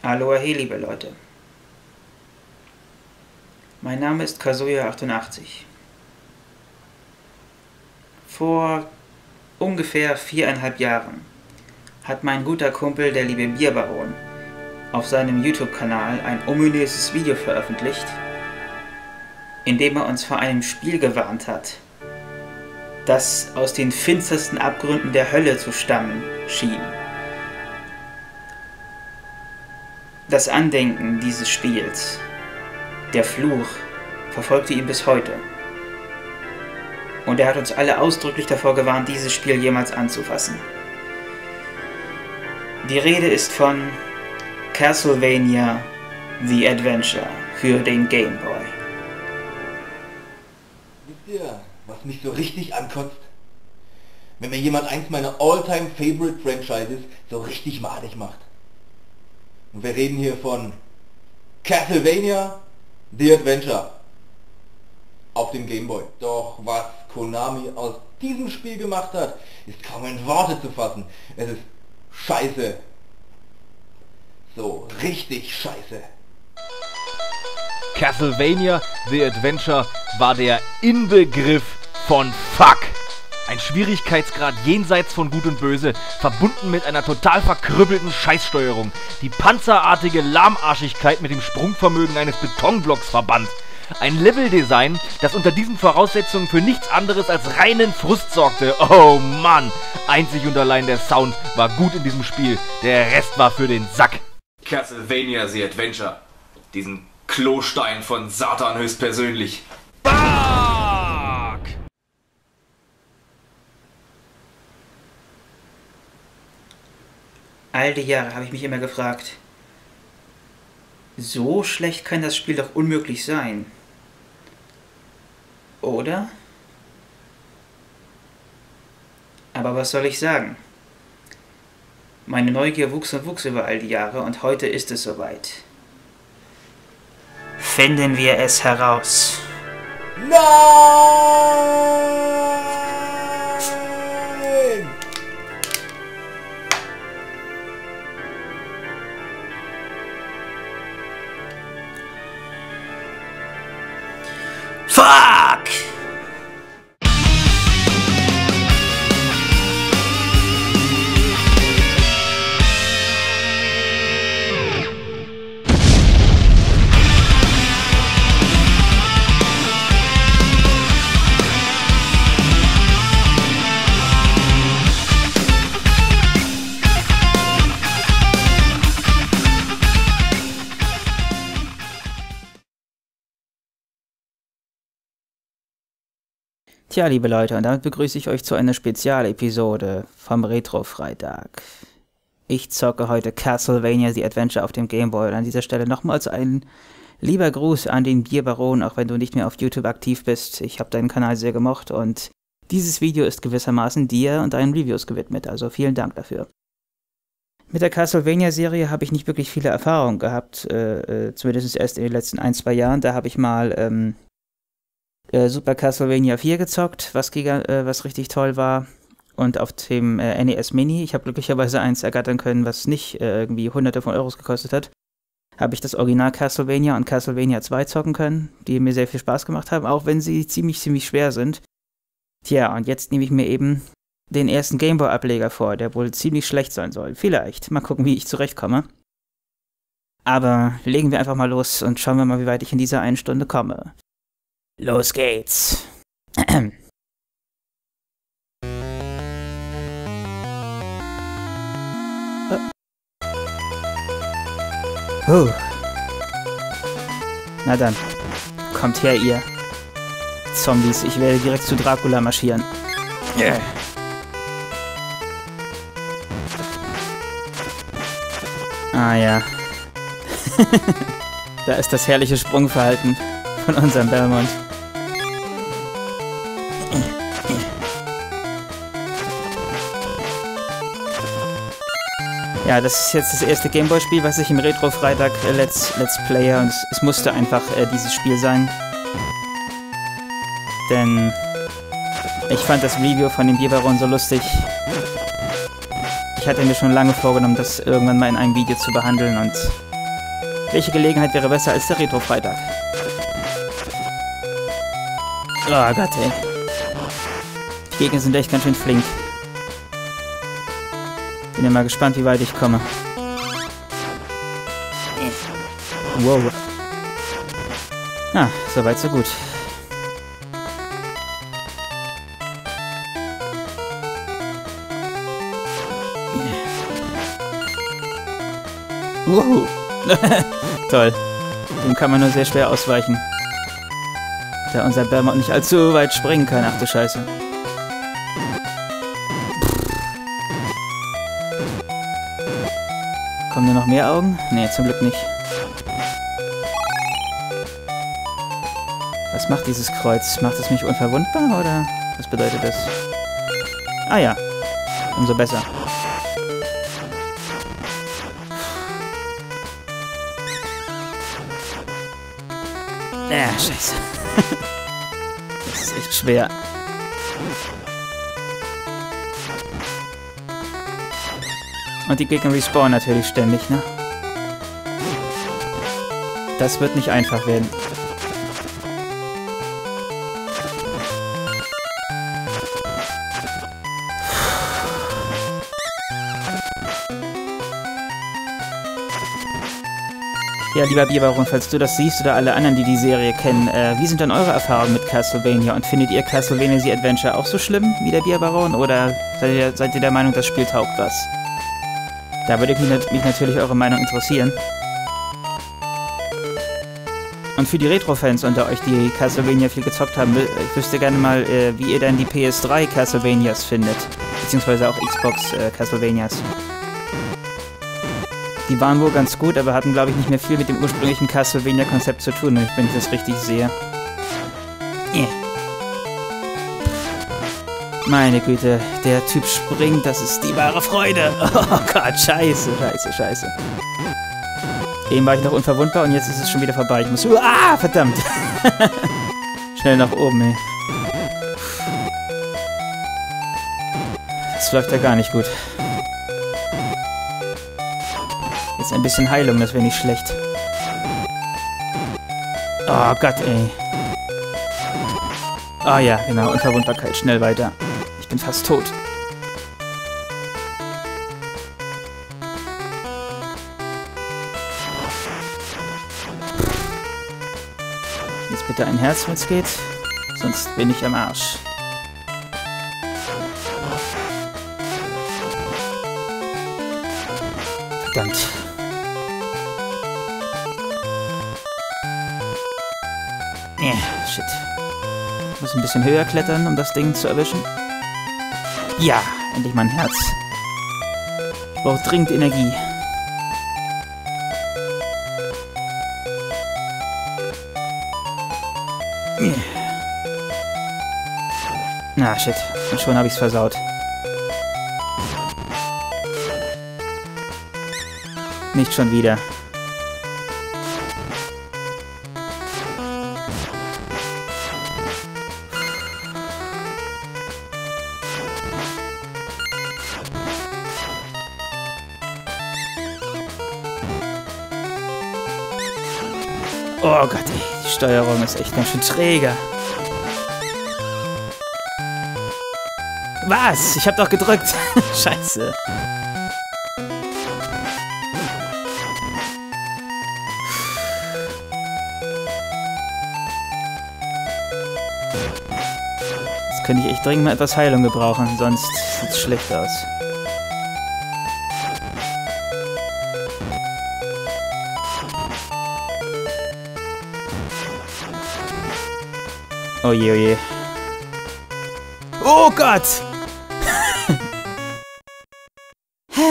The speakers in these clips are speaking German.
Aloha, liebe Leute. Mein Name ist Kazuya88. Vor ungefähr viereinhalb Jahren hat mein guter Kumpel, der liebe Bierbaron, auf seinem YouTube-Kanal ein ominöses Video veröffentlicht, in dem er uns vor einem Spiel gewarnt hat, das aus den finstersten Abgründen der Hölle zu stammen schien. Das Andenken dieses Spiels der Fluch verfolgte ihn bis heute. Und er hat uns alle ausdrücklich davor gewarnt, dieses Spiel jemals anzufassen. Die Rede ist von Castlevania The Adventure für den Game Boy. Wisst ihr, was mich so richtig ankotzt? Wenn mir jemand eins meiner all-time favorite Franchises so richtig madig macht. Und wir reden hier von Castlevania The Adventure auf dem Gameboy. Doch was Konami aus diesem Spiel gemacht hat, ist kaum in Worte zu fassen. Es ist scheiße. So, richtig scheiße. Castlevania The Adventure war der Inbegriff von Fuck. Ein Schwierigkeitsgrad jenseits von Gut und Böse, verbunden mit einer total verkrüppelten Scheißsteuerung, die panzerartige Lahmarschigkeit mit dem Sprungvermögen eines Betonblocks verband. Ein Leveldesign, das unter diesen Voraussetzungen für nichts anderes als reinen Frust sorgte. Oh Mann! Einzig und allein der Sound war gut in diesem Spiel, der Rest war für den Sack. Castlevania The Adventure. Diesen Klostein von Satan höchstpersönlich. All die Jahre habe ich mich immer gefragt, so schlecht kann das Spiel doch unmöglich sein. Oder? Aber was soll ich sagen? Meine Neugier wuchs und wuchs über all die Jahre und heute ist es soweit. Finden wir es heraus. Nein! Fuck! Tja, liebe Leute, und damit begrüße ich euch zu einer Spezialepisode vom Retro-Freitag. Ich zocke heute Castlevania The Adventure auf dem Game Boy und an dieser Stelle nochmals ein lieber Gruß an den Bierbaron, auch wenn du nicht mehr auf YouTube aktiv bist. Ich habe deinen Kanal sehr gemocht und dieses Video ist gewissermaßen dir und deinen Reviews gewidmet, also vielen Dank dafür. Mit der Castlevania-Serie habe ich nicht wirklich viele Erfahrungen gehabt, äh, äh, zumindest erst in den letzten ein, zwei Jahren. Da habe ich mal ähm, äh, Super Castlevania 4 gezockt, was, giga, äh, was richtig toll war. Und auf dem äh, NES Mini, ich habe glücklicherweise eins ergattern können, was nicht äh, irgendwie hunderte von Euros gekostet hat, habe ich das Original Castlevania und Castlevania 2 zocken können, die mir sehr viel Spaß gemacht haben, auch wenn sie ziemlich, ziemlich schwer sind. Tja, und jetzt nehme ich mir eben den ersten Gameboy-Ableger vor, der wohl ziemlich schlecht sein soll. Vielleicht. Mal gucken, wie ich zurechtkomme. Aber legen wir einfach mal los und schauen wir mal, wie weit ich in dieser einen Stunde komme. Los geht's. Huh. Na dann, kommt her, ihr Zombies. Ich werde direkt zu Dracula marschieren. Yeah. Ah ja. da ist das herrliche Sprungverhalten von unserem Belmont. Ja, das ist jetzt das erste Gameboy-Spiel, was ich im Retro-Freitag äh, Let's, Let's Player und es, es musste einfach äh, dieses Spiel sein. Denn ich fand das Review von dem Bierbaron so lustig. Ich hatte mir schon lange vorgenommen, das irgendwann mal in einem Video zu behandeln und Welche Gelegenheit wäre besser als der Retro-Freitag? Oh Gott, ey. Die Gegner sind echt ganz schön flink. Bin ja mal gespannt, wie weit ich komme. Wow. Ah, soweit so gut. Wow. Toll. Dem kann man nur sehr schwer ausweichen. Da unser Belmont nicht allzu weit springen kann. Ach du Scheiße. Kommen da noch mehr Augen? Nee, zum Glück nicht. Was macht dieses Kreuz? Macht es mich unverwundbar oder was bedeutet das? Ah ja, umso besser. Ah, scheiße. das ist echt schwer. Und die Gegner respawnen natürlich ständig, ne? Das wird nicht einfach werden. Ja, lieber Bierbaron, falls du das siehst oder alle anderen, die die Serie kennen, äh, wie sind denn eure Erfahrungen mit Castlevania? Und findet ihr Castlevania The Adventure auch so schlimm wie der Bierbaron? Oder seid ihr, seid ihr der Meinung, das Spiel taugt was? Da würde mich, mich natürlich eure Meinung interessieren. Und für die Retro-Fans unter euch, die Castlevania viel gezockt haben, ich wüsste gerne mal, äh, wie ihr denn die PS3 Castlevanias findet. Beziehungsweise auch Xbox äh, Castlevanias. Die waren wohl ganz gut, aber hatten, glaube ich, nicht mehr viel mit dem ursprünglichen Castlevania-Konzept zu tun, wenn ich das richtig sehe. Yeah. Meine Güte, der Typ springt, das ist die wahre Freude. Oh Gott, scheiße, scheiße, scheiße. Eben war ich noch unverwundbar und jetzt ist es schon wieder vorbei. Ich muss... Ah, verdammt. Schnell nach oben, ey. Das läuft ja gar nicht gut. Jetzt ein bisschen Heilung, das wäre nicht schlecht. Oh Gott, ey. Ah ja, genau, Unverwundbarkeit. Schnell weiter. Ich bin fast tot. Jetzt bitte ein Herz, wenn es geht. Sonst bin ich am Arsch. Verdammt. Yeah, shit. Ich muss ein bisschen höher klettern, um das Ding zu erwischen. Ja, endlich mein Herz. Ich brauche dringend Energie. Na, shit. Und schon habe ich's versaut. Nicht schon wieder. Steuerung ist echt ganz schön träge. Was? Ich hab doch gedrückt. Scheiße. Jetzt könnte ich echt dringend mal etwas Heilung gebrauchen, sonst sieht es schlecht aus. Oh je, oh je. Oh Gott!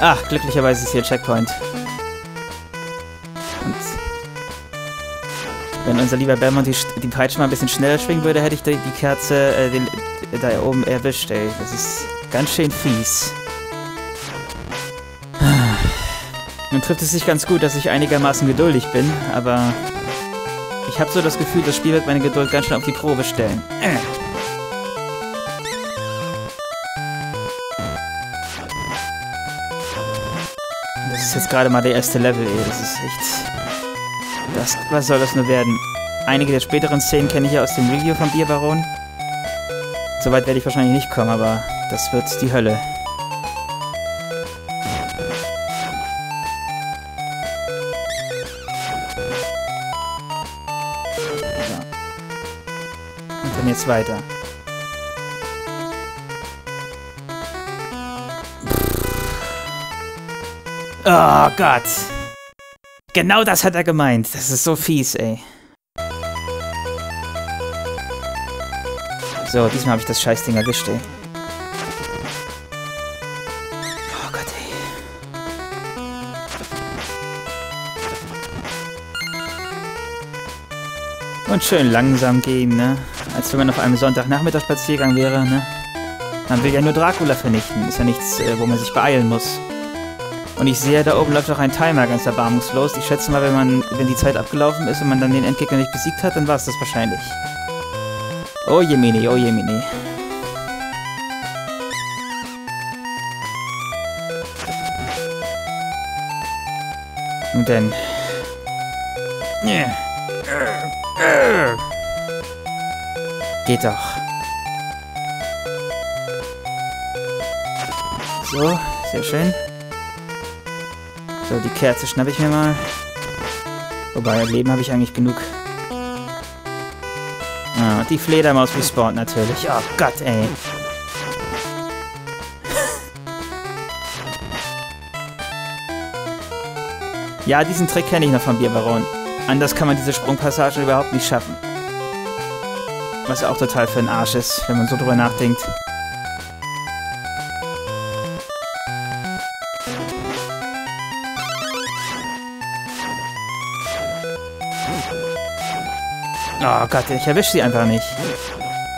Ach, glücklicherweise ist hier Checkpoint. Und wenn unser lieber Belmont die, die Peitsche mal ein bisschen schneller schwingen würde, hätte ich die, die Kerze äh, den, da oben erwischt, ey. Das ist ganz schön fies. Trifft es sich ganz gut, dass ich einigermaßen geduldig bin, aber ich habe so das Gefühl, das Spiel wird meine Geduld ganz schön auf die Probe stellen. Äh. ist jetzt gerade mal der erste Level, ey. Das ist echt... Das, was soll das nur werden? Einige der späteren Szenen kenne ich ja aus dem Review von Bierbaron. Soweit werde ich wahrscheinlich nicht kommen, aber das wird die Hölle. Jetzt weiter. Oh Gott. Genau das hat er gemeint. Das ist so fies, ey. So, diesmal habe ich das Scheißding erwischt, ey. Und schön langsam gehen, ne? Als wenn man auf einem Sonntagnachmittag Spaziergang wäre, ne? Man will ja nur Dracula vernichten. Ist ja nichts, äh, wo man sich beeilen muss. Und ich sehe, da oben läuft auch ein Timer ganz erbarmungslos. Ich schätze mal, wenn man, wenn die Zeit abgelaufen ist und man dann den Endgegner nicht besiegt hat, dann war es das wahrscheinlich. Oh Jemini, oh Jemini. Nun denn. Geht doch. So, sehr schön. So, die Kerze schnappe ich mir mal. Wobei, Leben habe ich eigentlich genug. Ah, und die Fledermaus respawnt natürlich. Oh Gott, ey. ja, diesen Trick kenne ich noch vom Bierbaron. Anders kann man diese Sprungpassage überhaupt nicht schaffen. Was auch total für ein Arsch ist, wenn man so drüber nachdenkt. Oh Gott, ich erwische sie einfach nicht.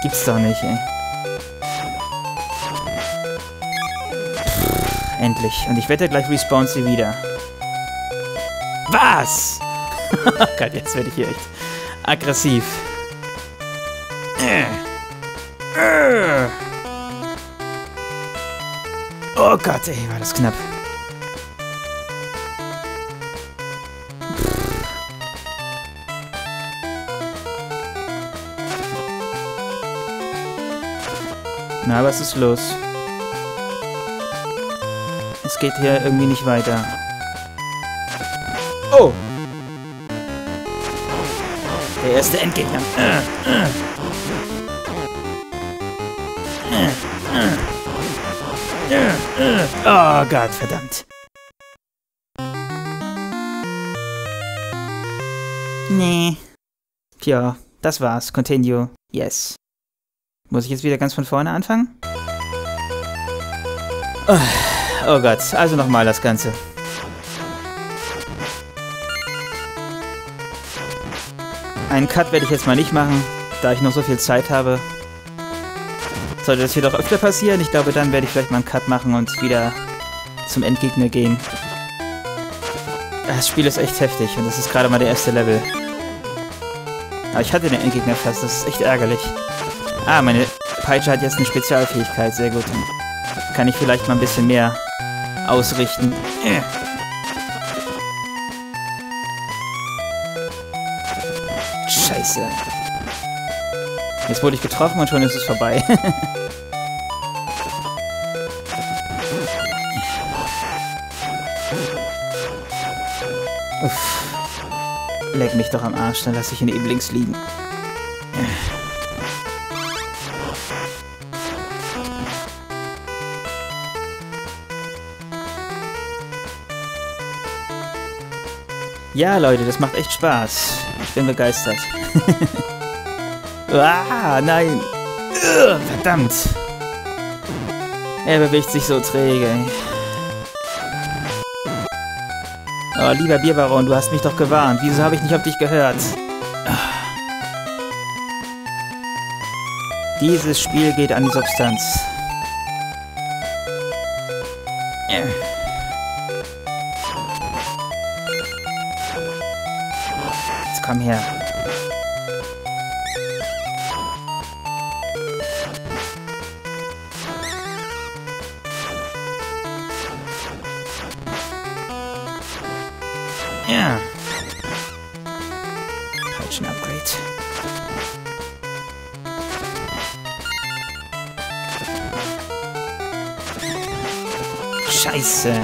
Gibt's doch nicht, ey. Endlich. Und ich wette, gleich respawnt sie wieder. Was? Gott, jetzt werde ich hier echt aggressiv. Oh Gott, ey, war das knapp. Na, was ist los? Es geht hier irgendwie nicht weiter. Oh! Der erste Endgegner. Oh Gott, verdammt. Nee. Tja, das war's. Continue. Yes. Muss ich jetzt wieder ganz von vorne anfangen? Oh Gott, also nochmal das Ganze. Einen Cut werde ich jetzt mal nicht machen, da ich noch so viel Zeit habe. Sollte das jedoch öfter passieren, ich glaube, dann werde ich vielleicht mal einen Cut machen und wieder zum Endgegner gehen. Das Spiel ist echt heftig und das ist gerade mal der erste Level. Aber ich hatte den Endgegner fast, das ist echt ärgerlich. Ah, meine Peitsche hat jetzt eine Spezialfähigkeit. Sehr gut. Dann kann ich vielleicht mal ein bisschen mehr ausrichten. Jetzt wurde ich getroffen und schon ist es vorbei. Uff. Leck mich doch am Arsch, dann lasse ich ihn eben links liegen. Ja, Leute, das macht echt Spaß. Ich bin begeistert. ah, nein. Verdammt. Er bewegt sich so träge. Oh, lieber Bierbaron, du hast mich doch gewarnt. Wieso habe ich nicht auf dich gehört? Dieses Spiel geht an die Substanz. Jetzt komm her. Scheiße.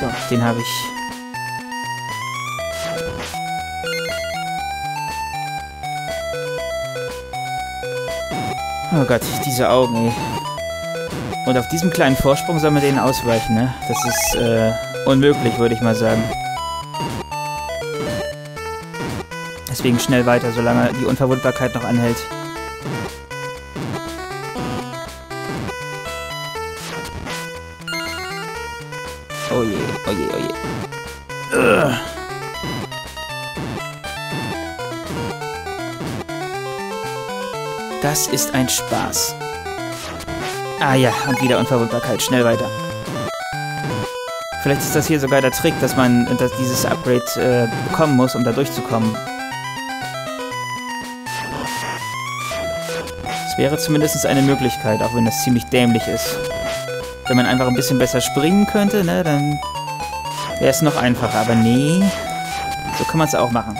So, den habe ich. Oh Gott, diese Augen, ey. Und auf diesem kleinen Vorsprung soll man denen ausweichen, ne? Das ist äh, unmöglich, würde ich mal sagen. Deswegen schnell weiter, solange die Unverwundbarkeit noch anhält. Oh je, oh je, oh je. Das ist ein Spaß. Ah ja, und wieder Unverwundbarkeit. Schnell weiter. Vielleicht ist das hier sogar der Trick, dass man dass dieses Upgrade äh, bekommen muss, um da durchzukommen. Wäre zumindest eine Möglichkeit, auch wenn das ziemlich dämlich ist. Wenn man einfach ein bisschen besser springen könnte, ne, dann wäre es noch einfacher. Aber nee, so kann man es auch machen.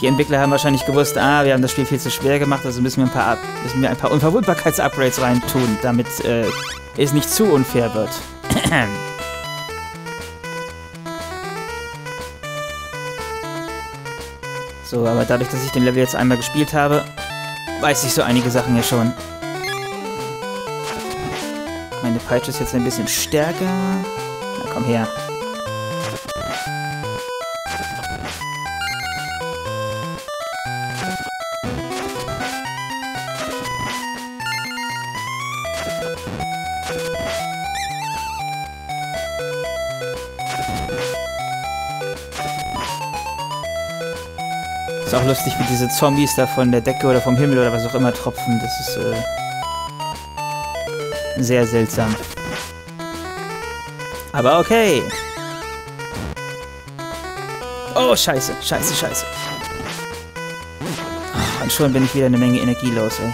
Die Entwickler haben wahrscheinlich gewusst, ah, wir haben das Spiel viel zu schwer gemacht, also müssen wir ein paar, müssen wir ein paar Unverwundbarkeits-Upgrades reintun, damit äh, es nicht zu unfair wird. so, aber dadurch, dass ich den Level jetzt einmal gespielt habe, weiß ich so einige Sachen ja schon. Meine Peitsche ist jetzt ein bisschen stärker. Na komm her. Lustig, wie diese Zombies da von der Decke oder vom Himmel oder was auch immer tropfen. Das ist äh, sehr seltsam. Aber okay. Oh, scheiße, scheiße, scheiße. Ach, und schon bin ich wieder eine Menge Energie los, ey.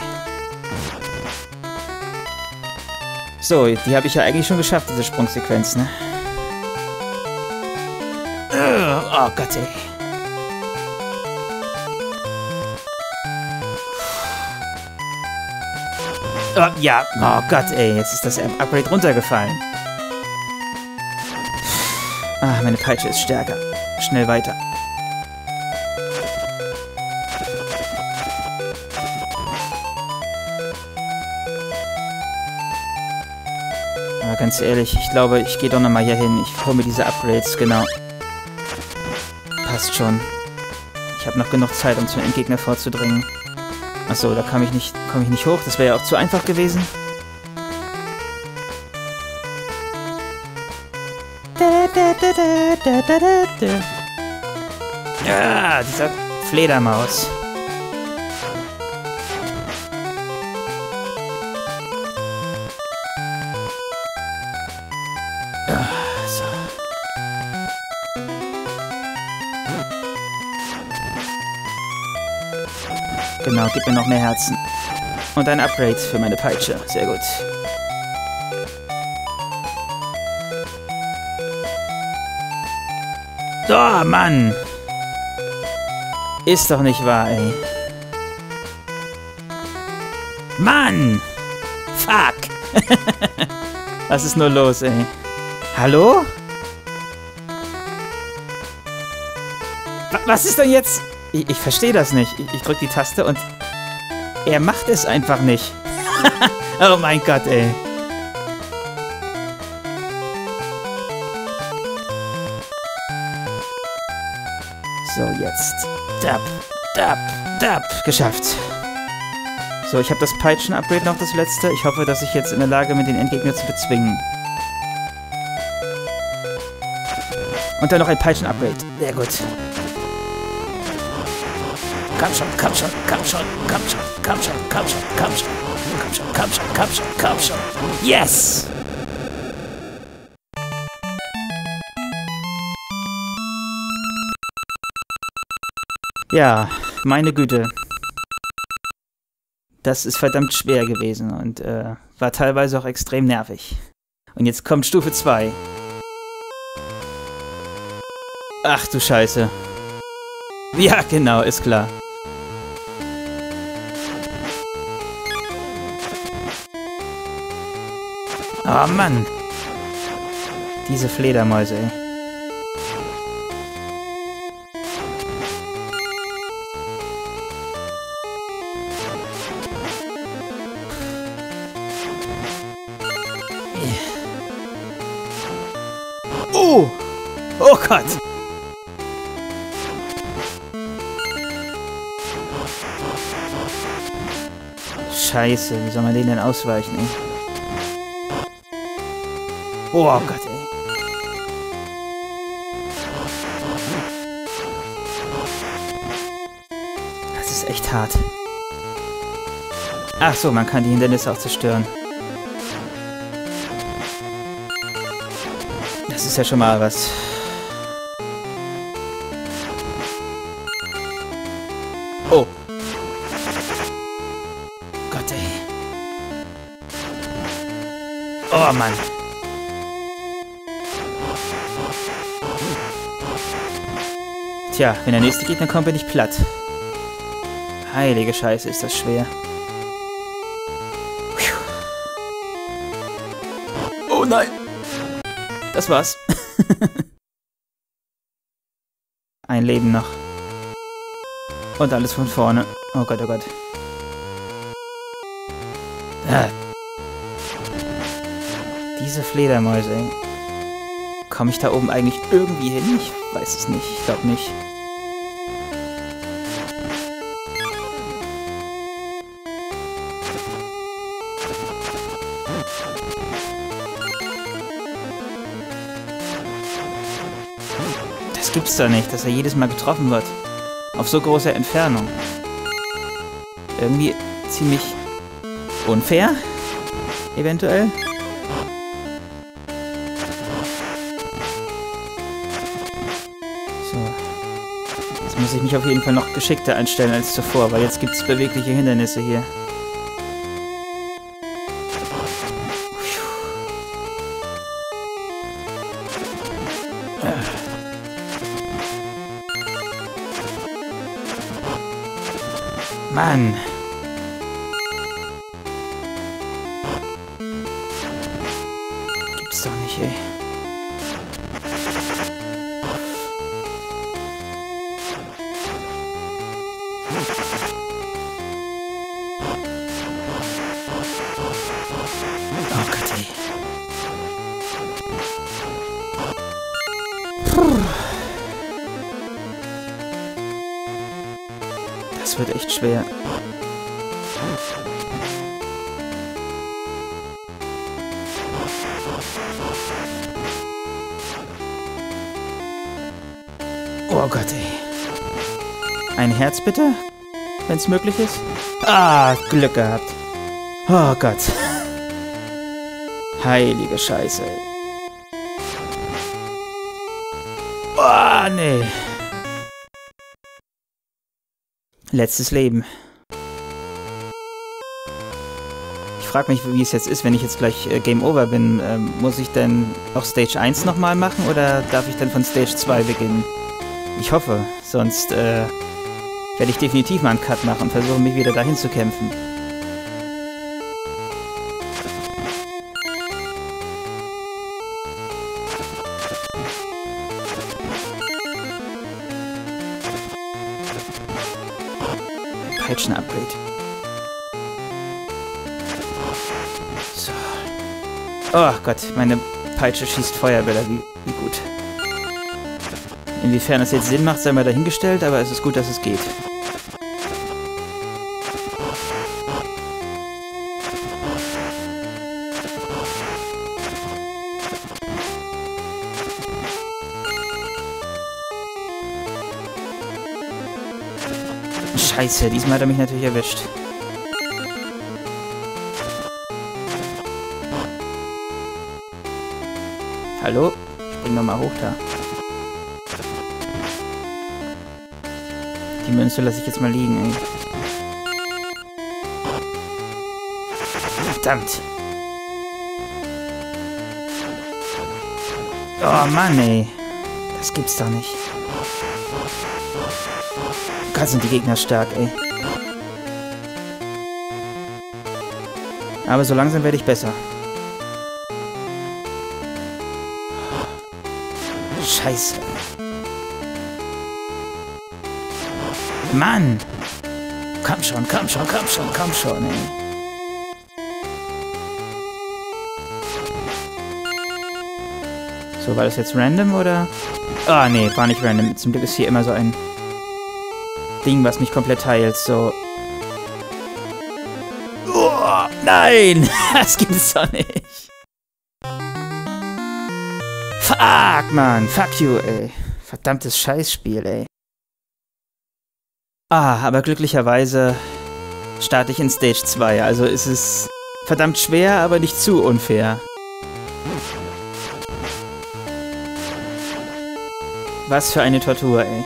So, die habe ich ja eigentlich schon geschafft, diese Sprungsequenz, ne? Oh Gott, ey. Oh, ja, oh Gott, ey, jetzt ist das Upgrade runtergefallen. Ah, meine Peitsche ist stärker. Schnell weiter. Aber ganz ehrlich, ich glaube, ich gehe doch nochmal hier hin. Ich hole mir diese Upgrades, genau. Passt schon. Ich habe noch genug Zeit, um zum Endgegner vorzudringen. Achso, da kam ich nicht, komme ich nicht hoch. Das wäre ja auch zu einfach gewesen. Ja, dieser Fledermaus. Gib mir noch mehr Herzen. Und ein Upgrade für meine Peitsche. Sehr gut. Oh, Mann! Ist doch nicht wahr, ey. Mann! Fuck! Was ist nur los, ey? Hallo? Wa- Was ist denn jetzt? Ich, ich verstehe das nicht. Ich, ich drücke die Taste und er macht es einfach nicht. oh mein Gott, ey. So, jetzt. Dab, dab, dab. Geschafft. So, ich habe das Peitschen-Upgrade noch, das letzte. Ich hoffe, dass ich jetzt in der Lage bin, den Endgegner zu bezwingen. Und dann noch ein Peitschen-Upgrade. Sehr gut. Komm schon, komm schon, komm schon, komm schon, komm schon, komm schon, komm schon. Komm schon, komm schon, komm schon, komm schon. Yes! Ja, meine Güte. Das ist verdammt schwer gewesen und äh, war teilweise auch extrem nervig. Und jetzt kommt Stufe 2. Ach du Scheiße. Ja, genau, ist klar. Oh Mann. Diese Fledermäuse, ey. Oh! Oh Gott! Scheiße, wie soll man den denn ausweichen, ey? Oh Gott, ey. Das ist echt hart. Ach so, man kann die Hindernisse auch zerstören. Das ist ja schon mal was. Oh. Gott, ey. Oh, Mann. Tja, wenn der nächste Gegner kommt, bin ich platt. Heilige Scheiße, ist das schwer. Oh nein! Das war's. Ein Leben noch. Und alles von vorne. Oh Gott, oh Gott. Ah. Diese Fledermäuse, ey. Komme ich da oben eigentlich irgendwie hin? Ich weiß es nicht. Ich glaube nicht. Das gibt's doch nicht, dass er jedes Mal getroffen wird. Auf so große Entfernung. Irgendwie ziemlich unfair. Eventuell. Ich mich auf jeden Fall noch geschickter einstellen als zuvor, weil jetzt gibt's bewegliche Hindernisse hier. Mann. Herz bitte? Wenn es möglich ist? Ah, Glück gehabt. Oh Gott. Heilige Scheiße, ey. Oh, nee. Letztes Leben. Ich frage mich, wie es jetzt ist, wenn ich jetzt gleich äh, Game Over bin. Ähm, muss ich denn auch Stage 1 nochmal machen oder darf ich dann von Stage 2 beginnen? Ich hoffe, sonst äh, werde ich definitiv mal einen Cut machen und versuchen, mich wieder dahin zu kämpfen. Peitschen-Upgrade. So. Oh Gott, meine Peitsche schießt Feuerbälle. Wie, wie gut. Inwiefern das jetzt Sinn macht, sei mal dahingestellt, aber es ist gut, dass es geht. Scheiße, diesmal hat er mich natürlich erwischt. Hallo? Spring doch mal hoch da. Die Münze lasse ich jetzt mal liegen, ey. Verdammt. Oh Mann, ey. Das gibt's doch nicht. Sind die Gegner stark, ey. Aber so langsam werde ich besser. Scheiße. Mann! Komm schon, komm schon, komm schon, komm schon, ey. So, war das jetzt random oder? Ah, nee, war nicht random. Zum Glück ist hier immer so ein Ding, was mich komplett heilt. So. Oh, nein! Das gibt's doch nicht. Fuck, Mann. Fuck you, ey. Verdammtes Scheißspiel, ey. Ah, aber glücklicherweise starte ich in Stage 2. Also ist es verdammt schwer, aber nicht zu unfair. Was für eine Tortur, ey.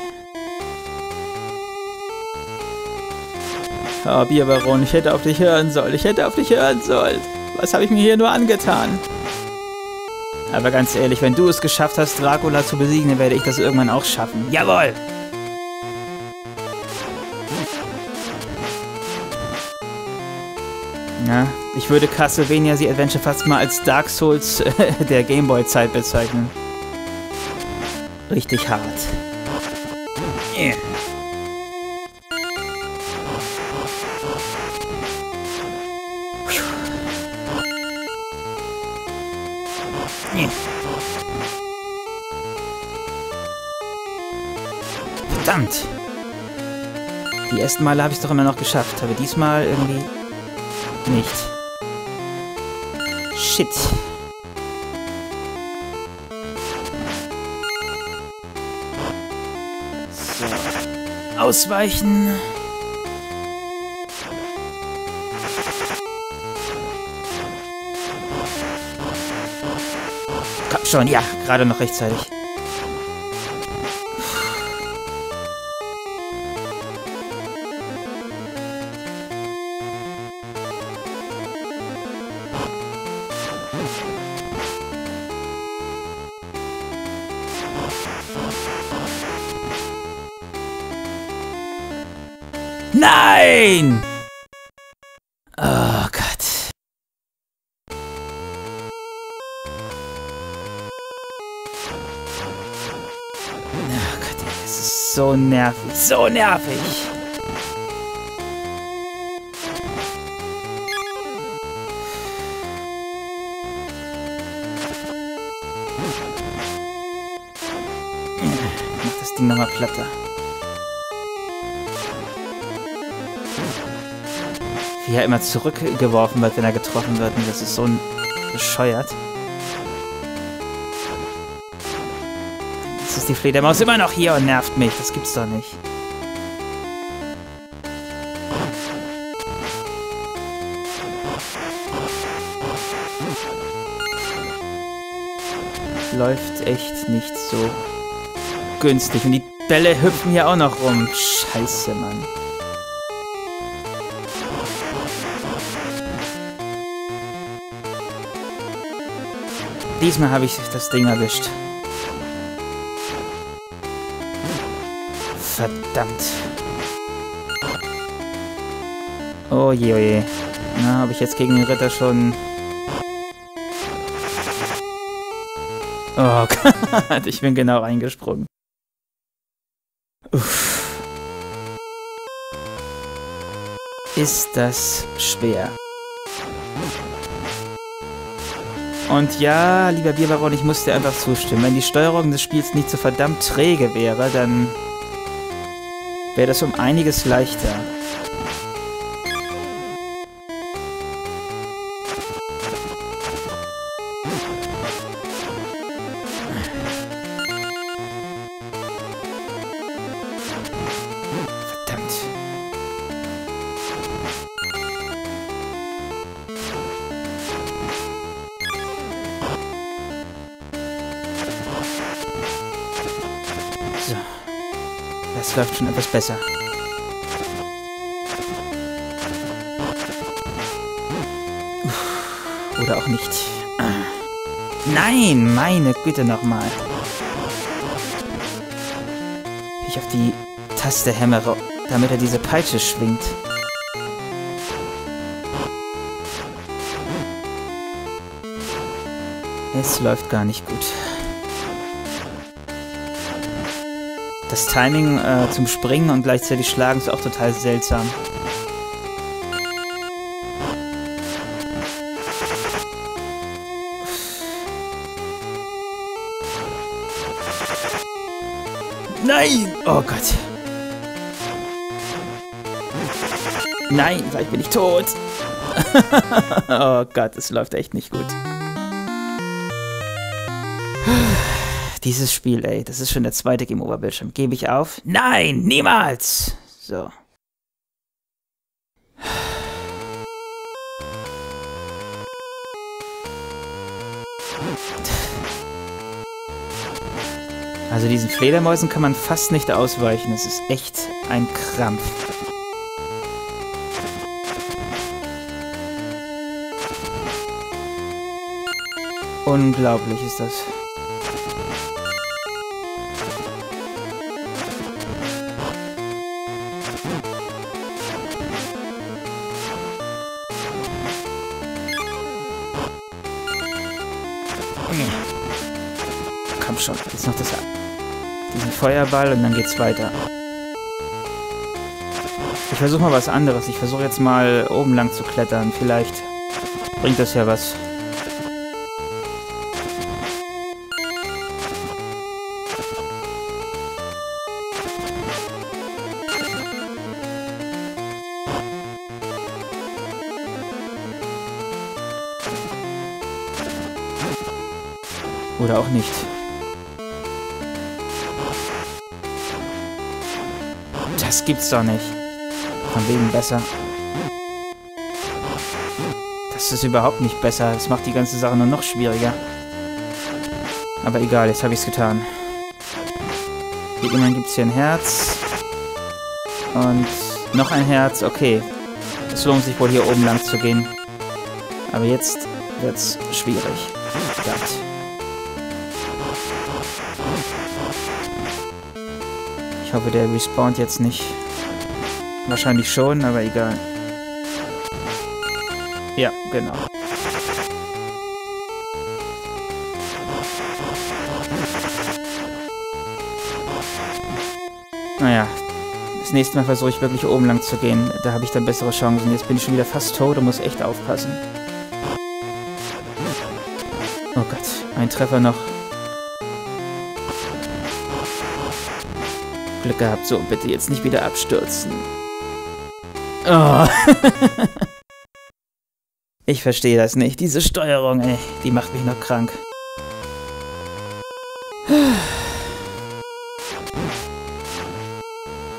Oh, Bierbaron, ich hätte auf dich hören sollen. Ich hätte auf dich hören sollen. Was habe ich mir hier nur angetan? Aber ganz ehrlich, wenn du es geschafft hast, Dracula zu besiegen, dann werde ich das irgendwann auch schaffen. Jawohl! Ja, ich würde Castlevania The Adventure fast mal als Dark Souls der Gameboy-Zeit bezeichnen. Richtig hart. Yeah. Die ersten Male habe ich es doch immer noch geschafft, aber diesmal irgendwie nicht. Shit. So. Ausweichen. Komm schon, ja, gerade noch rechtzeitig. Nervig, so nervig. Mach das Ding nochmal platter. Wie er immer zurückgeworfen wird, wenn er getroffen wird. Und das ist so bescheuert. Die Fledermaus immer noch hier und nervt mich. Das gibt's doch nicht. Läuft echt nicht so günstig. Und die Bälle hüpfen hier auch noch rum. Scheiße, Mann. Diesmal habe ich das Ding erwischt. Verdammt. Oh je, oh je. Na, habe ich jetzt gegen den Ritter schon... Oh Gott, ich bin genau reingesprungen. Uff. Ist das schwer. Und ja, lieber Bierbaron, ich muss dir einfach zustimmen. Wenn die Steuerung des Spiels nicht so verdammt träge wäre, dann wäre das um einiges leichter. schon etwas besser. Oder auch nicht. Ah. Nein, meine Güte nochmal. Ich auf die Taste hämmere, damit er diese Peitsche schwingt. Es läuft gar nicht gut. Das Timing äh, zum Springen und gleichzeitig Schlagen ist auch total seltsam. Nein! Oh Gott. Nein, vielleicht bin ich tot. oh Gott, es läuft echt nicht gut. Dieses Spiel, ey, das ist schon der zweite Game Over Bildschirm. Gebe ich auf? Nein, niemals! So. Also diesen Fledermäusen kann man fast nicht ausweichen. Es ist echt ein Krampf. Unglaublich ist das. Schon, jetzt noch das diesen Feuerball und dann geht's weiter. Ich versuche mal was anderes. Ich versuche jetzt mal oben lang zu klettern. Vielleicht bringt das ja was. Oder auch nicht. Das gibt's doch nicht. Von wegen besser. Das ist überhaupt nicht besser. Das macht die ganze Sache nur noch schwieriger. Aber egal, jetzt habe ich es getan. Wie immer gibt es hier ein Herz. Und noch ein Herz. Okay. Es lohnt sich wohl hier oben lang zu gehen. Aber jetzt wird's schwierig. Gott. Hoffe, der respawnt jetzt nicht. Wahrscheinlich schon, aber egal. Ja, genau. Naja, das nächste Mal versuche ich wirklich oben lang zu gehen. Da habe ich dann bessere Chancen. Jetzt bin ich schon wieder fast tot und muss echt aufpassen. Oh Gott, ein Treffer noch. Glück gehabt. So, bitte jetzt nicht wieder abstürzen. Oh. ich verstehe das nicht. Diese Steuerung, ey, die macht mich noch krank.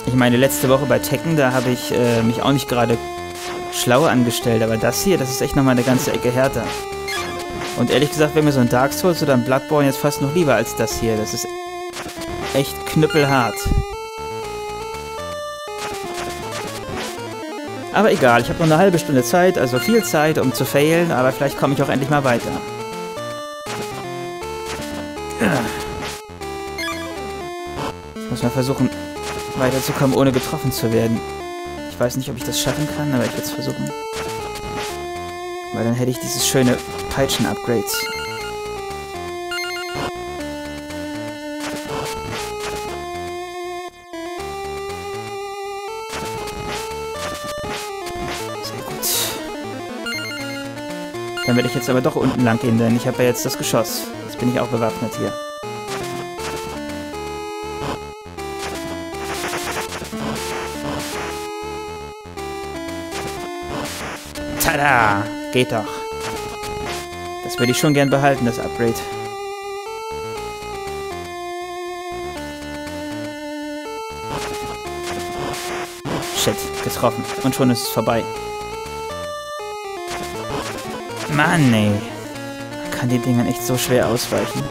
Ich meine, letzte Woche bei Tekken, da habe ich äh, mich auch nicht gerade schlau angestellt, aber das hier, das ist echt nochmal eine ganze Ecke härter. Und ehrlich gesagt, wäre mir so ein Dark Souls oder ein Bloodborne jetzt fast noch lieber als das hier. Das ist echt knüppelhart. Aber egal, ich habe nur eine halbe Stunde Zeit, also viel Zeit, um zu failen, aber vielleicht komme ich auch endlich mal weiter. Ich muss mal versuchen, weiterzukommen, ohne getroffen zu werden. Ich weiß nicht, ob ich das schaffen kann, aber ich werde es versuchen. Weil dann hätte ich dieses schöne Peitschen-Upgrades. Dann werde ich jetzt aber doch unten lang gehen, denn ich habe ja jetzt das Geschoss. Jetzt bin ich auch bewaffnet hier. Tada! Geht doch. Das würde ich schon gern behalten, das Upgrade. Shit, getroffen. Und schon ist es vorbei. Mann, ey. Man kann die Dinger nicht so schwer ausweichen.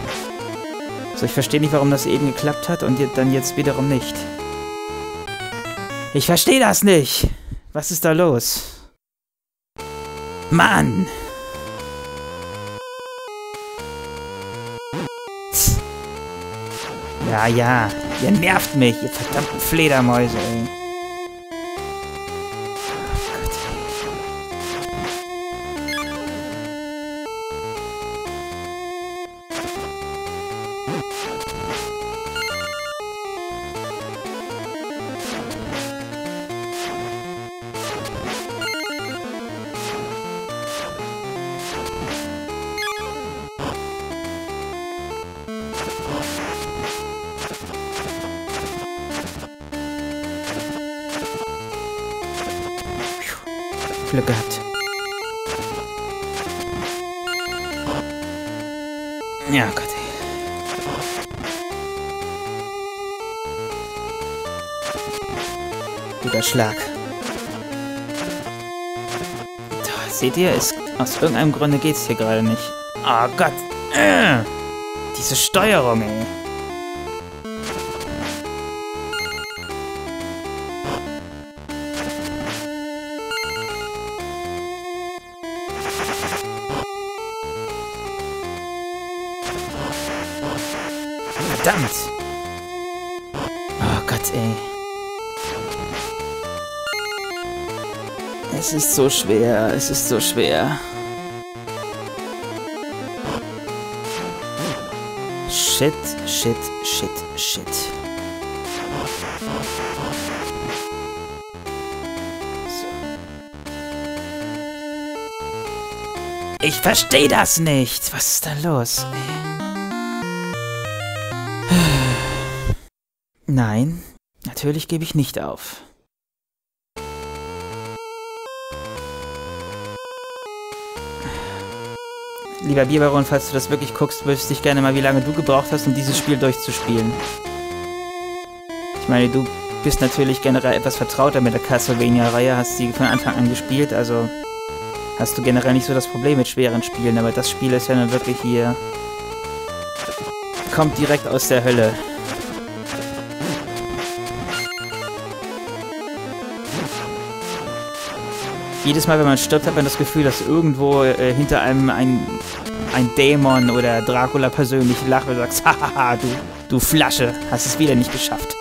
So, ich verstehe nicht, warum das eben geklappt hat und dann jetzt wiederum nicht. Ich verstehe das nicht! Was ist da los? Mann! Ja, ja, ihr nervt mich, ihr verdammten Fledermäuse, ey. Da, seht ihr, es, aus irgendeinem Grunde geht's hier gerade nicht. Oh Gott. Äh, diese Steuerung, ey. Verdammt! Oh Gott, ey. Es ist so schwer, es ist so schwer. Shit, shit, shit, shit. Ich verstehe das nicht. Was ist da los? Nein, natürlich gebe ich nicht auf. Lieber Bierbaron, falls du das wirklich guckst, wüsste ich gerne mal, wie lange du gebraucht hast, um dieses Spiel durchzuspielen. Ich meine, du bist natürlich generell etwas vertrauter mit der Castlevania-Reihe, hast sie von Anfang an gespielt, also hast du generell nicht so das Problem mit schweren Spielen, aber das Spiel ist ja nun wirklich hier... kommt direkt aus der Hölle. Jedes Mal, wenn man stirbt, hat man das Gefühl, dass irgendwo äh, hinter einem ein, ein Dämon oder Dracula persönlich lacht und sagt, hahaha, du, du Flasche, hast es wieder nicht geschafft.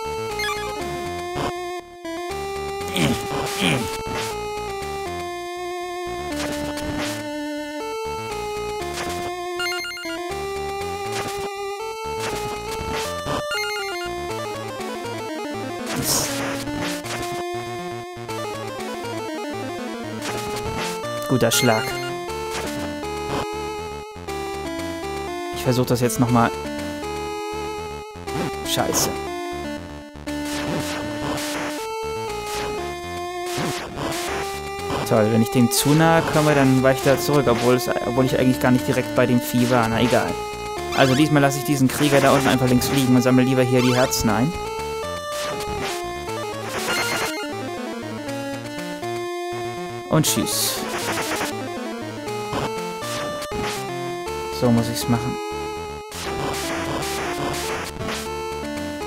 Guter Schlag. Ich versuche das jetzt nochmal. Scheiße. Toll, wenn ich dem zu nahe komme, dann ich da zurück, obwohl, es, obwohl ich eigentlich gar nicht direkt bei dem Vieh war. Na egal. Also diesmal lasse ich diesen Krieger da unten einfach links liegen und sammle lieber hier die Herzen ein. Und tschüss. So muss ich's machen.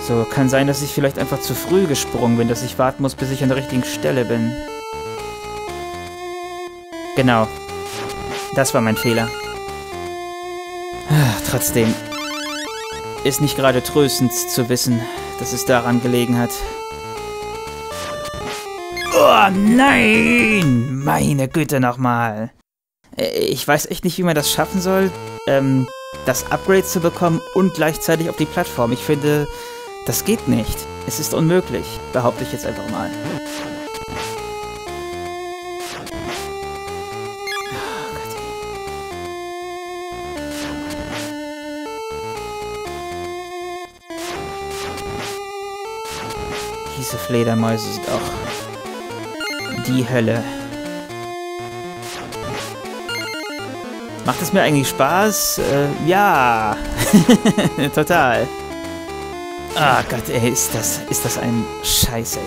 So, kann sein, dass ich vielleicht einfach zu früh gesprungen bin, dass ich warten muss, bis ich an der richtigen Stelle bin. Genau. Das war mein Fehler. Ah, Trotzdem. Ist nicht gerade tröstend zu wissen, dass es daran gelegen hat. Oh nein! Meine Güte nochmal. Äh, Ich weiß echt nicht, wie man das schaffen soll, ähm, das Upgrade zu bekommen und gleichzeitig auf die Plattform. Ich finde, das geht nicht. Es ist unmöglich, behaupte ich jetzt einfach mal. Diese Fledermäuse sind auch die Hölle. Macht es mir eigentlich Spaß? Äh, ja. Total. Ah Gott, ey, ist das, ist das ein Scheiß, ey.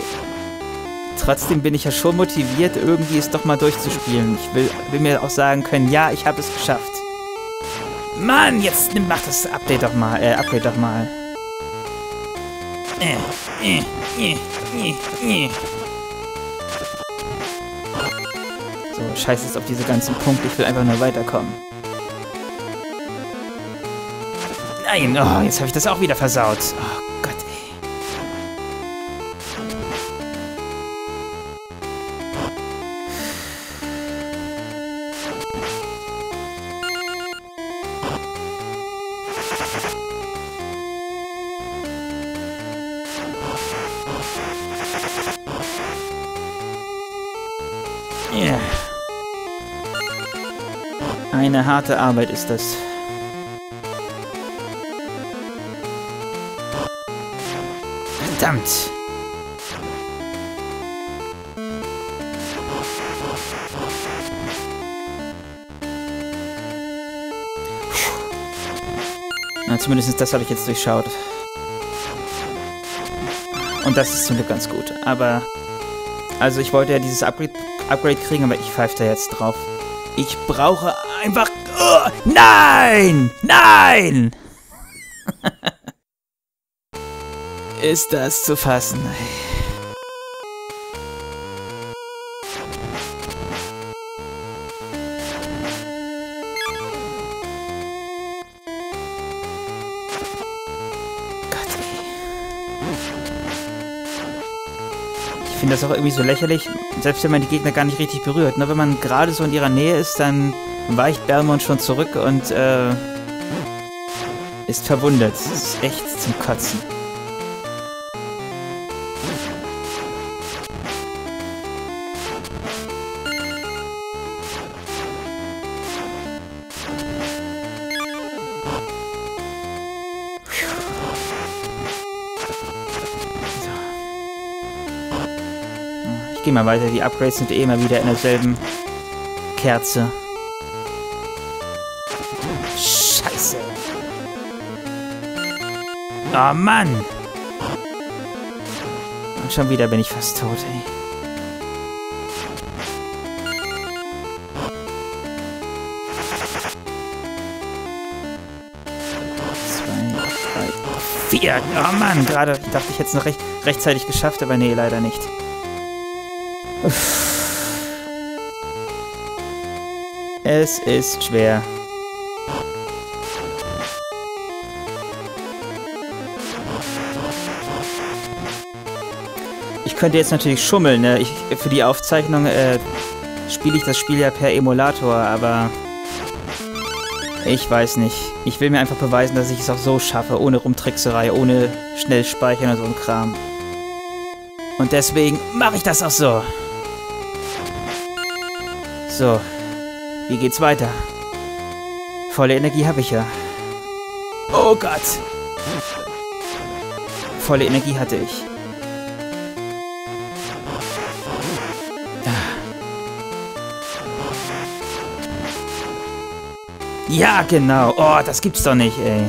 Trotzdem bin ich ja schon motiviert, irgendwie es doch mal durchzuspielen. Ich will, will mir auch sagen können, ja, ich habe es geschafft. Mann, jetzt mach das Update doch mal, äh, Upgrade doch mal. Äh, äh, äh, äh, äh. Scheiß jetzt auf diese ganzen Punkte. Ich will einfach nur weiterkommen. Nein! Oh, jetzt habe ich das auch wieder versaut. Oh Harte Arbeit ist das. Verdammt! Na, zumindest das habe ich jetzt durchschaut. Und das ist zum Glück ganz gut. Aber, also ich wollte ja dieses Upgrade, Upgrade kriegen, aber ich pfeife da jetzt drauf. Ich brauche einfach... Oh, nein! Nein! ist das zu fassen? Ich finde das auch irgendwie so lächerlich, selbst wenn man die Gegner gar nicht richtig berührt. Ne? Wenn man gerade so in ihrer Nähe ist, dann weicht Belmont schon zurück und äh, ist verwundet. Das ist echt zum Kotzen. Ich gehe mal weiter. Die Upgrades sind eh immer wieder in derselben Kerze. Oh Mann. Und schon wieder bin ich fast tot, ey. Zwei, drei, vier. Oh Mann, gerade dachte ich jetzt noch recht, rechtzeitig geschafft, aber nee, leider nicht. Es ist schwer. Könnte jetzt natürlich schummeln, ne? Ich, für die Aufzeichnung äh, spiele ich das Spiel ja per Emulator, aber ich weiß nicht. Ich will mir einfach beweisen, dass ich es auch so schaffe, ohne Rumtrickserei, ohne schnell speichern und so ein Kram. Und deswegen mache ich das auch so. So, wie geht's weiter? Volle Energie habe ich ja. Oh Gott! Volle Energie hatte ich. Ja, genau. Oh, das gibt's doch nicht, ey.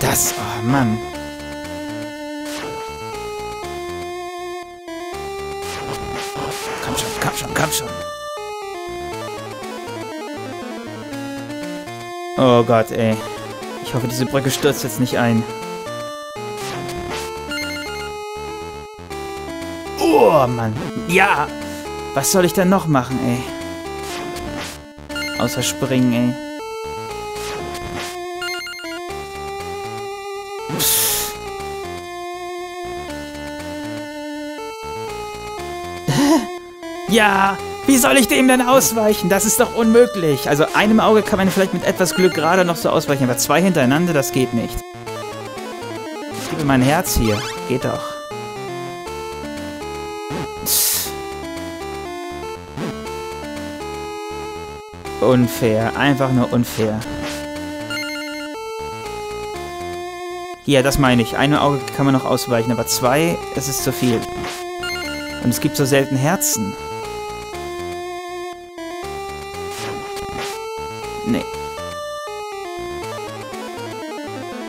Das, oh Mann. Komm schon, komm schon, komm schon. Oh Gott, ey. Ich hoffe, diese Brücke stürzt jetzt nicht ein. Oh, Mann. Ja. Was soll ich denn noch machen, ey? Außer springen, ey. Ja, wie soll ich dem denn ausweichen? Das ist doch unmöglich. Also einem Auge kann man vielleicht mit etwas Glück gerade noch so ausweichen, aber zwei hintereinander, das geht nicht. Ich gebe mein Herz hier. Geht doch. Unfair. Einfach nur unfair. Hier, das meine ich. Eine Auge kann man noch ausweichen, aber zwei, das ist zu viel. Und es gibt so selten Herzen. Nee.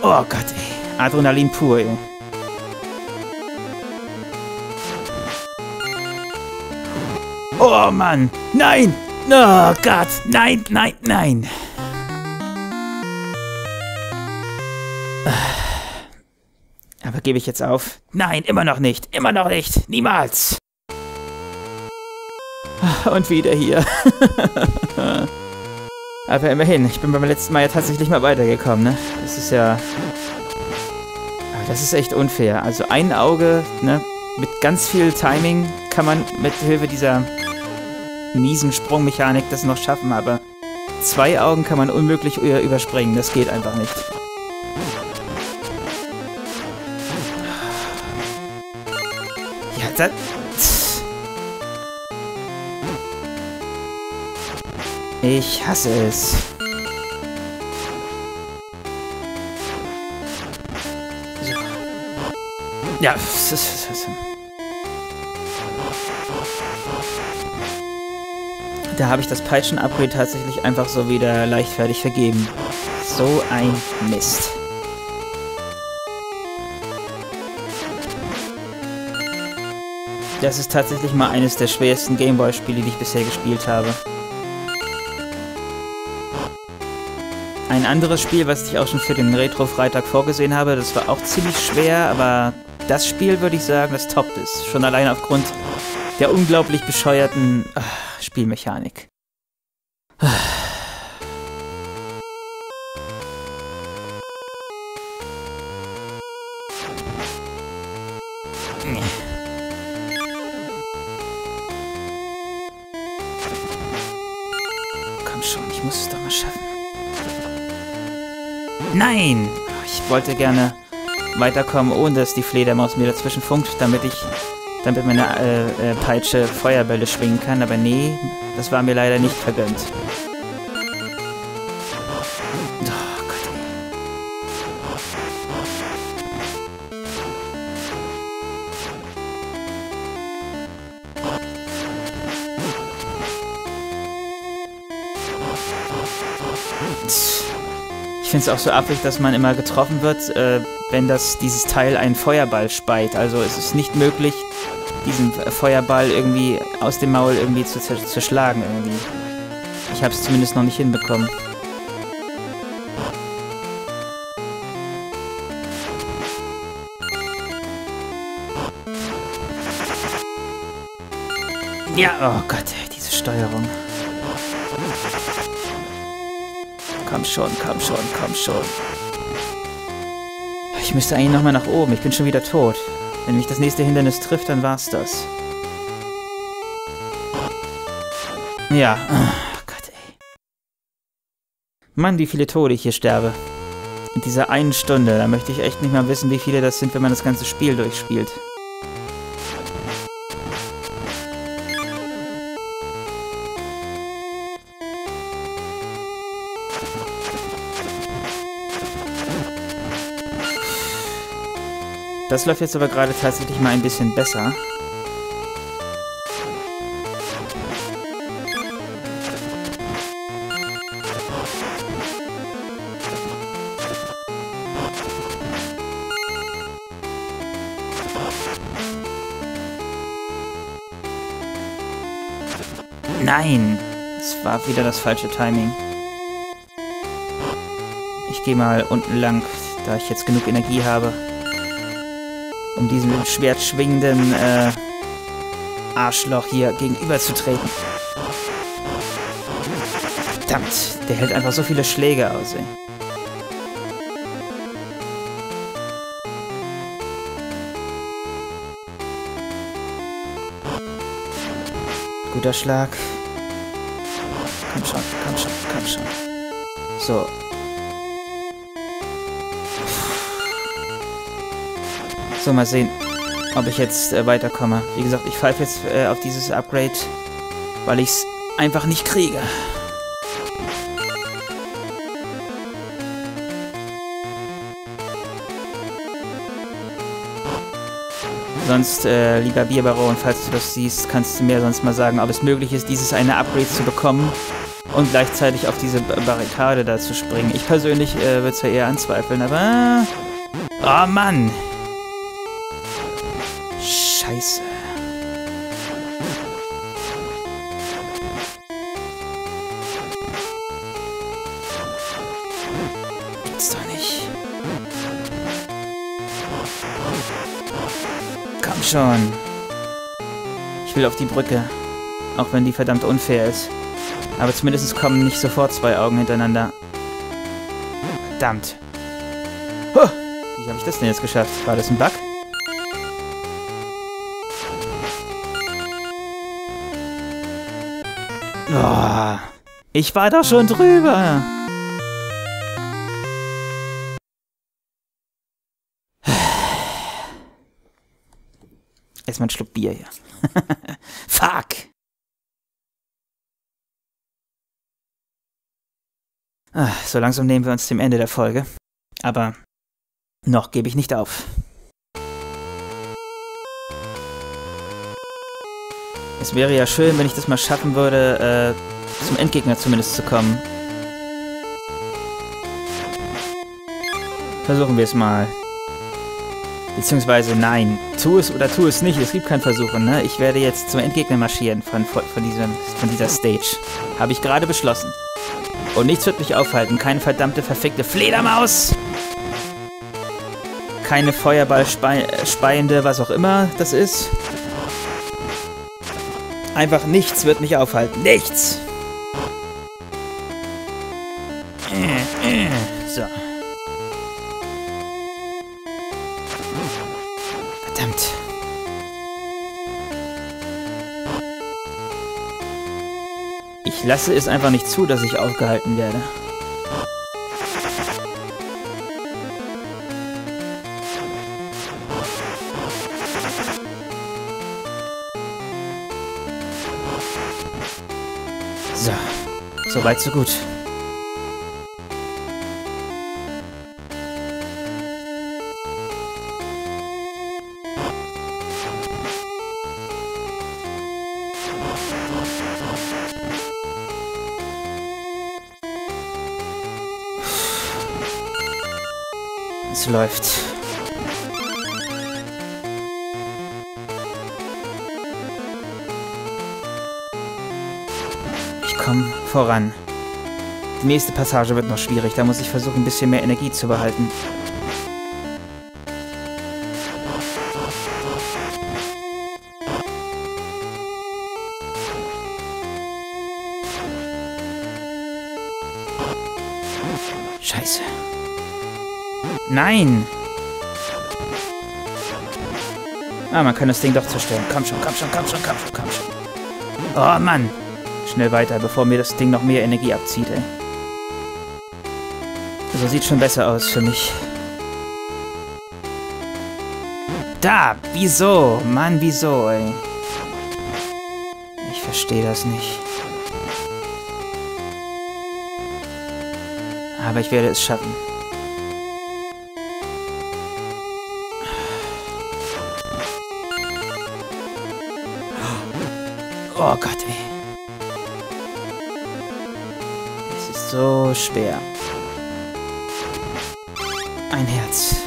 Oh Gott, ey. Adrenalin pur, ey. Oh Mann. Nein. Oh Gott. Nein, nein, nein. Aber gebe ich jetzt auf? Nein, immer noch nicht. Immer noch nicht. Niemals. Und wieder hier. Aber immerhin, ich bin beim letzten Mal ja tatsächlich mal weitergekommen, ne? Das ist ja... Das ist echt unfair. Also ein Auge, ne? Mit ganz viel Timing kann man mit Hilfe dieser miesen Sprungmechanik das noch schaffen, aber zwei Augen kann man unmöglich überspringen. Das geht einfach nicht. Ja, das... Ich hasse es. Ja, das ist... Da habe ich das Peitschen-Upgrade tatsächlich einfach so wieder leichtfertig vergeben. So ein Mist. Das ist tatsächlich mal eines der schwersten Gameboy-Spiele, die ich bisher gespielt habe. Ein anderes Spiel, was ich auch schon für den Retro-Freitag vorgesehen habe, das war auch ziemlich schwer, aber das Spiel würde ich sagen, das toppt ist. Schon allein aufgrund der unglaublich bescheuerten ach, Spielmechanik. Komm schon, ich muss es doch mal schaffen. Nein! Ich wollte gerne weiterkommen, ohne dass die Fledermaus mir dazwischen funkt, damit ich damit meine äh, äh, Peitsche Feuerbälle schwingen kann, aber nee, das war mir leider nicht vergönnt. Ich finde es auch so affig, dass man immer getroffen wird, äh, wenn das dieses Teil einen Feuerball speit. Also es ist nicht möglich, diesen Feuerball irgendwie aus dem Maul irgendwie zu zerschlagen irgendwie. Ich habe es zumindest noch nicht hinbekommen. Ja, oh Gott, diese Steuerung. Komm schon, komm schon, komm schon. Ich müsste eigentlich nochmal nach oben. Ich bin schon wieder tot. Wenn mich das nächste Hindernis trifft, dann war's das. Ja. Oh Gott, ey. Mann, wie viele Tode ich hier sterbe. In dieser einen Stunde. Da möchte ich echt nicht mal wissen, wie viele das sind, wenn man das ganze Spiel durchspielt. Das läuft jetzt aber gerade tatsächlich mal ein bisschen besser. Nein! Es war wieder das falsche Timing. Ich gehe mal unten lang, da ich jetzt genug Energie habe um diesem schwertschwingenden äh, Arschloch hier gegenüberzutreten. Verdammt, der hält einfach so viele Schläge aus, ey. Guter Schlag. Komm schon, komm schon, komm schon. So, So, mal sehen, ob ich jetzt äh, weiterkomme. Wie gesagt, ich pfeife jetzt äh, auf dieses Upgrade, weil ich es einfach nicht kriege. Sonst, äh, lieber Bierbaron, falls du das siehst, kannst du mir sonst mal sagen, ob es möglich ist, dieses eine Upgrade zu bekommen und gleichzeitig auf diese Barrikade da zu springen. Ich persönlich äh, würde es ja eher anzweifeln, aber... Oh Mann! Schon. Ich will auf die Brücke. Auch wenn die verdammt unfair ist. Aber zumindest kommen nicht sofort zwei Augen hintereinander. Verdammt. Huh. Wie habe ich das denn jetzt geschafft? War das ein Bug? Oh, ich war doch schon drüber. Erstmal ein Schluck Bier hier. Fuck! Ah, so langsam nehmen wir uns dem Ende der Folge. Aber noch gebe ich nicht auf. Es wäre ja schön, wenn ich das mal schaffen würde, äh, zum Endgegner zumindest zu kommen. Versuchen wir es mal. Beziehungsweise nein, tu es oder tu es nicht. Es gibt kein Versuchen, ne? Ich werde jetzt zum Endgegner marschieren von, von, diesem, von dieser Stage. Habe ich gerade beschlossen. Und nichts wird mich aufhalten. Keine verdammte, verfickte Fledermaus! Keine Feuerball speiende, was auch immer das ist. Einfach nichts wird mich aufhalten. Nichts! Lasse es einfach nicht zu, dass ich aufgehalten werde. So, soweit so gut. Läuft. Ich komme voran. Die nächste Passage wird noch schwierig. Da muss ich versuchen, ein bisschen mehr Energie zu behalten. Nein! Ah, man kann das Ding doch zerstören. Komm schon, komm schon, komm schon, komm schon, komm schon. Oh, Mann! Schnell weiter, bevor mir das Ding noch mehr Energie abzieht, ey. So sieht schon besser aus für mich. Da! Wieso? Mann, wieso, ey? Ich verstehe das nicht. Aber ich werde es schaffen. Oh Gott, ey. Es ist so schwer. Ein Herz.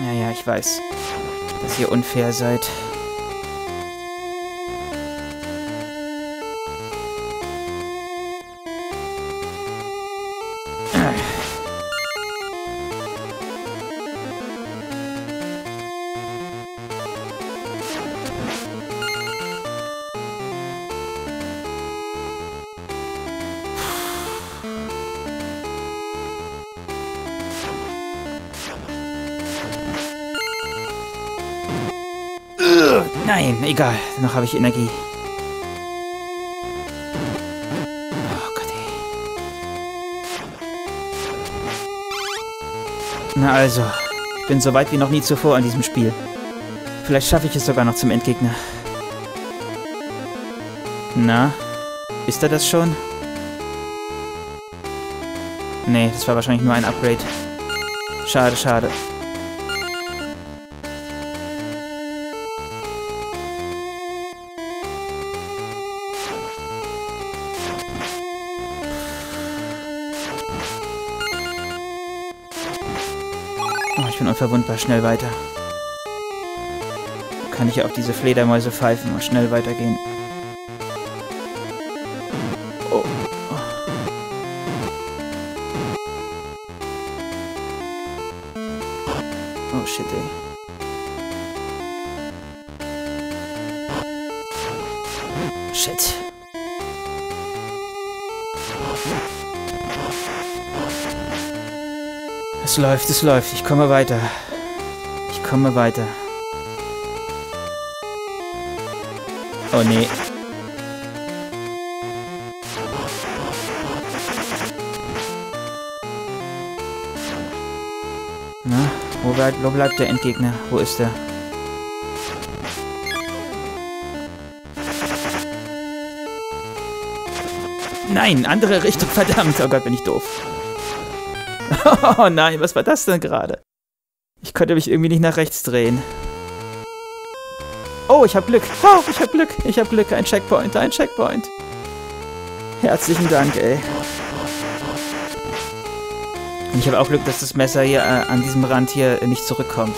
Ja, ja, ich weiß, dass ihr unfair seid. Egal. Noch habe ich Energie. Oh Gott, ey. Na also, ich bin so weit wie noch nie zuvor an diesem Spiel. Vielleicht schaffe ich es sogar noch zum Endgegner. Na, ist er das schon? Nee, das war wahrscheinlich nur ein Upgrade. Schade, schade. Bin unverwundbar. Schnell weiter. Kann ich auf diese Fledermäuse pfeifen und schnell weitergehen. Es läuft, es läuft. Ich komme weiter. Ich komme weiter. Oh nee. Na, wo bleibt, wo bleibt der Endgegner? Wo ist der? Nein, andere Richtung, verdammt. Oh Gott, bin ich doof. Oh nein, was war das denn gerade? Ich konnte mich irgendwie nicht nach rechts drehen. Oh, ich habe Glück. Oh, ich habe Glück. Ich habe Glück. Ein Checkpoint, ein Checkpoint. Herzlichen Dank, ey. Und ich habe auch Glück, dass das Messer hier äh, an diesem Rand hier nicht zurückkommt.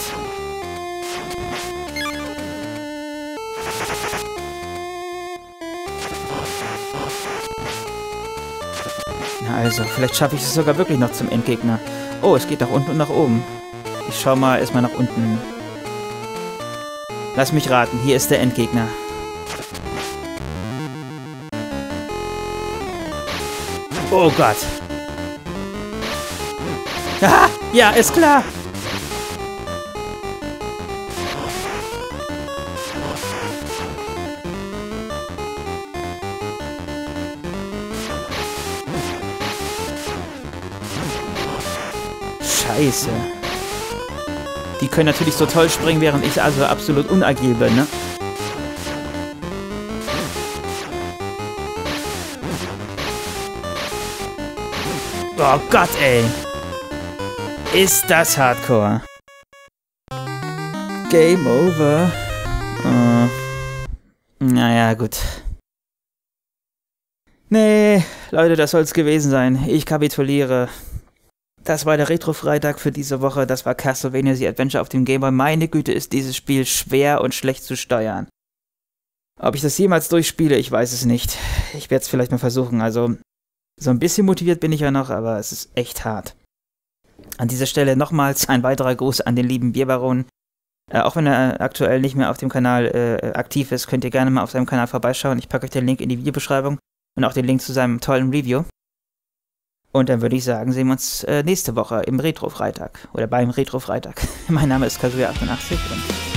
Also, vielleicht schaffe ich es sogar wirklich noch zum Endgegner. Oh, es geht nach unten und nach oben. Ich schau mal erstmal nach unten. Lass mich raten, hier ist der Endgegner. Oh Gott. Ah, ja, ist klar. Scheiße. Die können natürlich so toll springen, während ich also absolut unagil bin, ne? Oh Gott, ey. Ist das Hardcore. Game over. Oh. Naja, gut. Nee, Leute, das soll's gewesen sein. Ich kapituliere. Das war der Retro-Freitag für diese Woche. Das war Castlevania The Adventure auf dem Game Boy. Meine Güte, ist dieses Spiel schwer und schlecht zu steuern. Ob ich das jemals durchspiele, ich weiß es nicht. Ich werde es vielleicht mal versuchen. Also, so ein bisschen motiviert bin ich ja noch, aber es ist echt hart. An dieser Stelle nochmals ein weiterer Gruß an den lieben Bierbaron. Äh, auch wenn er aktuell nicht mehr auf dem Kanal äh, aktiv ist, könnt ihr gerne mal auf seinem Kanal vorbeischauen. Ich packe euch den Link in die Videobeschreibung und auch den Link zu seinem tollen Review. Und dann würde ich sagen, sehen wir uns äh, nächste Woche im Retro-Freitag oder beim Retro-Freitag. mein Name ist Kazuya88 und.